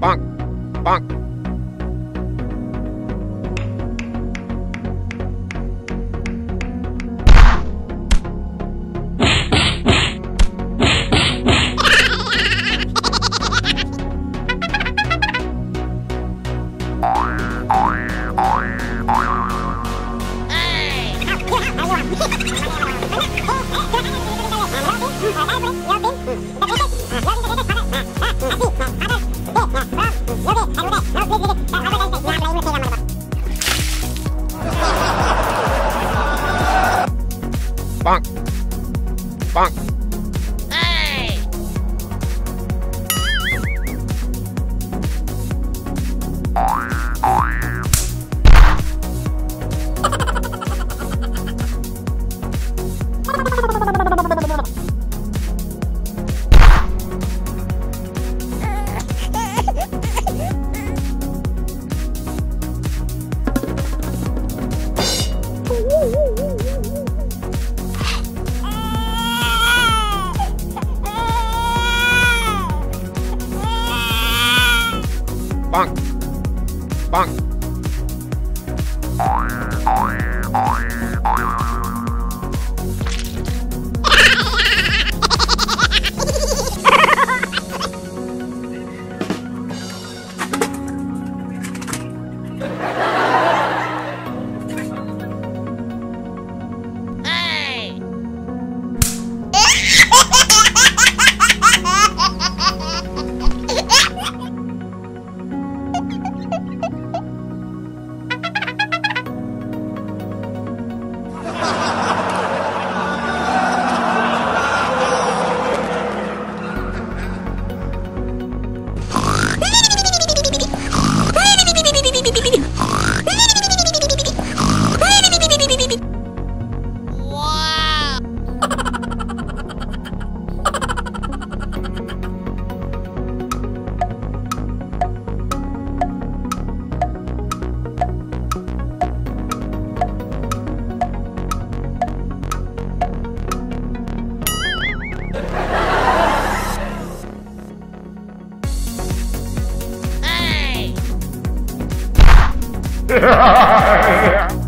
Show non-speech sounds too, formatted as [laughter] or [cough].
Bonk. Bonk. What? yeah. [laughs]